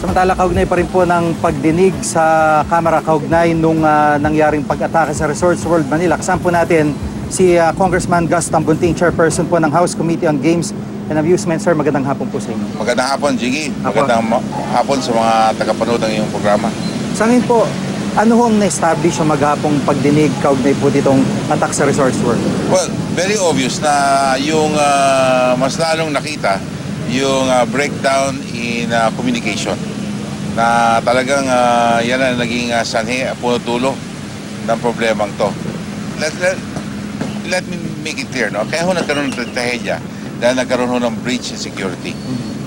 Samantala, kaugnay pa rin po ng pagdinig sa Kamara kaugnay nung ah, nangyaring pag-atake sa Resorts World Manila. Kasama po natin si ah, Congressman Gus Tambunting, chairperson po ng House Committee on Games and Amusement. Sir, magandang hapon po sa inyo. Magandang hapon, Jiggy. Magandang ma- hapon sa mga tagapanood ng iyong programa. Sa ngayon po, ano ho ang na-establish yung maghapong pagdinig kaugnay po ditong attack sa Resorts World? Well, very obvious na yung ah, mas lalong nakita yung ah, breakdown in ah, communication na talagang ah, yan ang naging uh, sanhi, punutulo ng problemang to. Let, let, let me make it clear, no? Kaya ho nagkaroon ng trahedya dahil nagkaroon ho ng breach in security.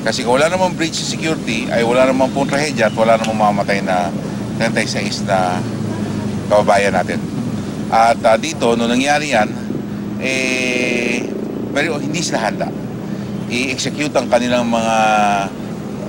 Kasi kung wala namang breach in security, ay wala namang pong trahedya at wala namang mamamatay na 36 na kababayan natin. At ah, dito, nung nangyari yan, eh, pero hindi sila handa. I-execute ang kanilang mga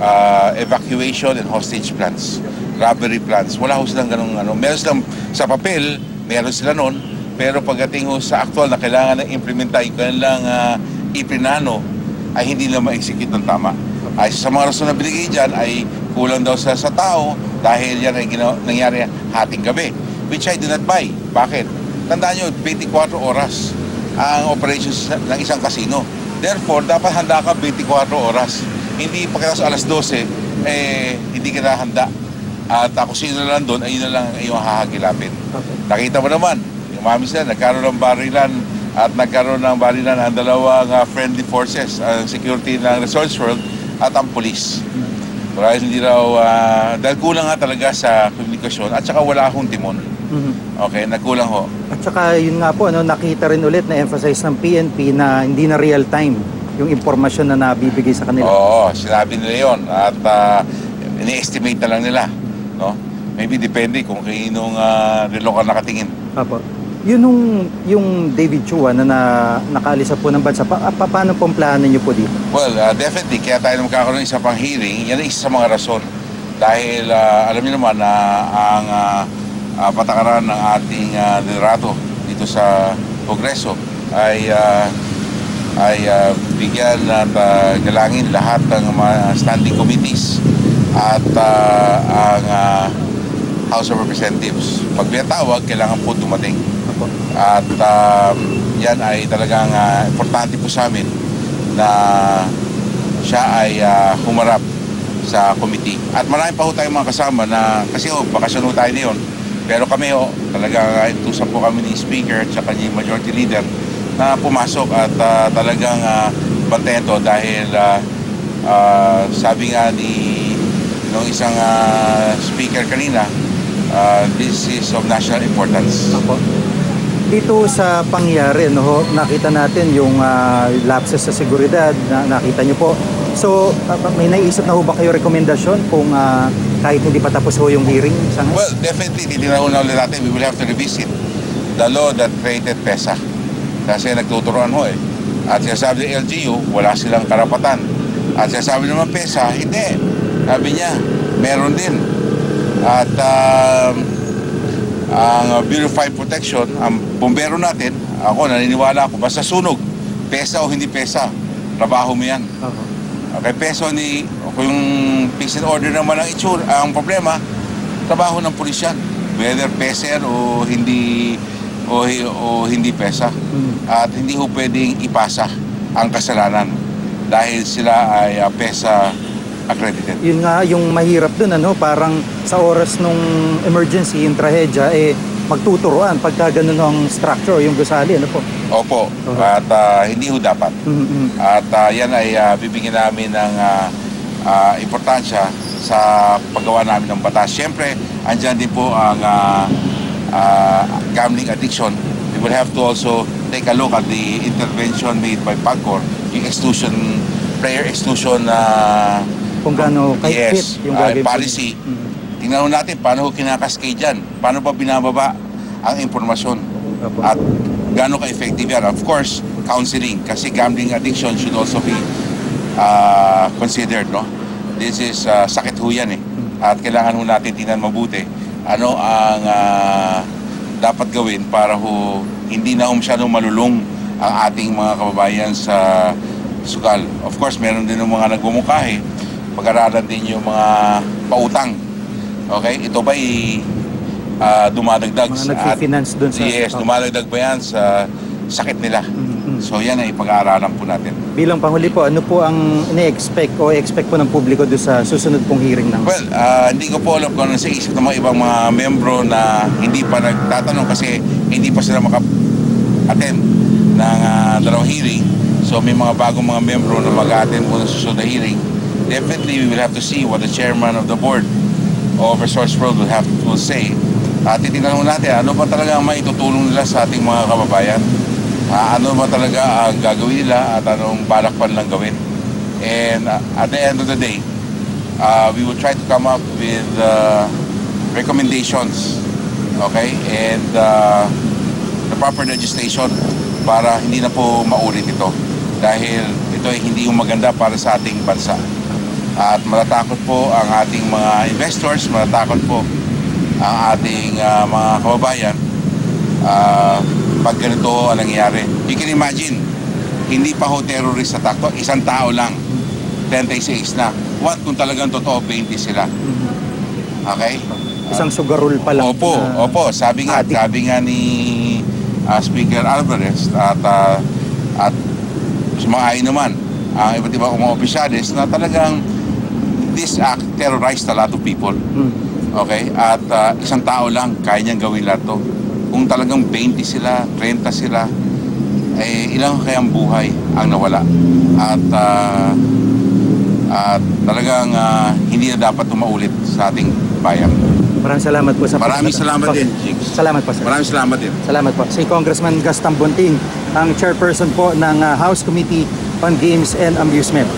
ah, evacuation and hostage plans, robbery plans. Wala ho silang ganung ano. Meron silang sa papel, meron sila noon, pero pagdating ho sa actual na kailangan na implementa yung kanilang uh, ipinano, ay hindi nila ma-execute ng tama. Ay sa mga rason na binigay dyan ay kulang daw sa, sa tao dahil yan ay ginawa, nangyari hating gabi. Which I do not buy. Bakit? Tandaan nyo, 24 oras ang operations ng isang casino. Therefore, dapat handa ka 24 oras. Hindi pagkatapos alas 12, eh, hindi ka na handa. At ako sino na lang doon, ayun na lang ang iyong hahagilapin. Nakita mo naman, yung mami sila, nagkaroon ng barilan at nagkaroon ng barilan ang dalawang ah, friendly forces, ang security ng Resorts World at ang police. Dahil hindi raw, ah, dahil kulang nga talaga sa komunikasyon at saka wala akong timon. Mhm. Okay, nagkulang ho. At saka yun nga po, ano, nakita rin ulit na emphasize ng PNP na hindi na real time yung impormasyon na nabibigay sa kanila. Oo, sinabi nila yon at uh, ini-estimate na lang nila. No? Maybe depende kung kaninong uh, relo ka nakatingin. Apo. Yun nung, yung David Chua na, na nakaalis na po ng bansa, pa, pa, paano pong plano niyo po dito? Well, uh, definitely, kaya tayo magkakaroon ng isa pang hearing, yan ang isa sa mga rason. Dahil uh, alam niyo naman na ang uh, uh, patakaran ng ating uh, liderato dito sa Kongreso ay uh, ay uh, bigyan at uh, galangin lahat ng mga standing committees at uh, ang uh, House of Representatives. Pag pinatawag, kailangan po dumating. At um, yan ay talagang ah, importante po sa amin na siya ay ah, humarap sa committee. At marami pa ho tayong mga kasama na, kasi ho, bakasyon tayo ngayon. Pero kami ho, talagang uh, intusan po kami ni Speaker at saka ni Majority Leader na pumasok at ah, talagang uh, bantayan to dahil ah, ah, sabi nga ni nung isang ah, speaker kanina, ah, this is of national importance. Apo. Dito sa pangyari, no, ho, nakita natin yung ah, lapses sa seguridad, na, nakita niyo po. So, ah, may naisip na ho ba kayo rekomendasyon kung ah, kahit hindi pa tapos ho yung hearing sa ngayon? Well, definitely, titignan na ulit natin, we will have to revisit the law that created PESA. Kasi nagtuturoan ho eh. At sinasabi ng LGU, wala silang karapatan. At sinasabi naman PESA, hindi. Sabi niya, meron din. At um, ang uh, Bureau of Fire Protection, ang bombero natin, ako naniniwala ako, basta sunog, PESA o hindi PESA, trabaho mo yan. Oo. Okay, peso ni kung yung and order naman ang itsura, ang problema, trabaho ng pulis yan. Whether peser o hindi o, o hindi pesa. Mm. At hindi ho pwedeng ipasa ang kasalanan dahil sila ay ah, pesa accredited. Yun nga, yung mahirap dun, ano, parang sa oras nung emergency, yung trahedya, eh, magtuturoan pagka ganun ang structure, yung gusali, ano po. Opo, Okay. at ah, hindi ho dapat. Mhm. At ah, yan ay ah, bibigyan namin ng ah, ah, importansya sa paggawa namin ng batas. Siyempre, andyan din po ang ah, ah, gambling addiction. We will have to also take a look at the intervention made by PAGCOR, yung exclusion, player exclusion na Kung gaano yes, fit yung po policy. Mhm. Tingnan natin paano ho kinakaskade yan. Paano ba binababa ang impormasyon at gaano ka-effective yan. Of course, counseling kasi gambling addiction should also be uh, considered. No? This is uh, sakit ho yan eh. At kailangan ho natin tingnan mabuti ano ang uh, dapat gawin para ho hindi na ho masyadong malulong ang ating mga kababayan sa sugal. Of course, meron din ng mga nagmumukahe pag-aralan din yung mga pautang. Okay? Ito ba uh, dumadagdag Mga sa... nagfi-finance dun sa- Yes, Okay. dumadagdag ba yan sa sakit nila. Mhm. So yan ay pag-aaralan po natin. Bilang panghuli po, ano po ang ini-expect o expect po ng publiko doon sa susunod pong hearing ng Well, ah, hindi ko po alam kung ano sa isip ng mga ibang mga membro na hindi pa nagtatanong kasi hindi pa sila maka-attend ng ah, dalawang hearing. So may mga bagong mga membro na mag-attend po ng susunod na hearing. Definitely, we will have to see what the chairman of the board of Resource World will have to say. At titingnan mo natin, ano ba talaga ang maitutulong nila sa ating mga kababayan? Ah, ano ba talaga ang gagawin nila at anong balak pa nilang gawin? And ah, at the end of the day, uh, we will try to come up with uh, recommendations, okay, and uh, the proper legislation para hindi na po maulit ito dahil ito ay hindi yung maganda para sa ating bansa. At matatakot po ang ating mga investors, matatakot po ang ating uh, mga kababayan uh, pag ganito ang nangyayari. You can imagine, hindi pa ho terrorist attack to, isang tao lang, 26 na. What kung talagang totoo, 20 sila. Okay? isang sugarol pa lang? Opo, na- opo. Sabi nga, adik? sabi nga ni ah, Speaker Alvarez at ah, at sumang-ayon naman ang iba't ibang mga opisyalis na talagang this act terrorized a lot of people. Mm. Okay? At ah, isang tao lang kaya niyang gawin lahat to. Kung talagang 20 sila, 30 sila, eh ilang kayang buhay ang nawala. At ah, at talagang ah, hindi na dapat tumaulit sa ating bayan. Maraming salamat po sa Maraming salamat din, Jigs. Salamat po, sir. Maraming salamat din. Salamat po. Si Congressman Gaston Bunting, ang chairperson po ng uh, House Committee on Games and Amusement.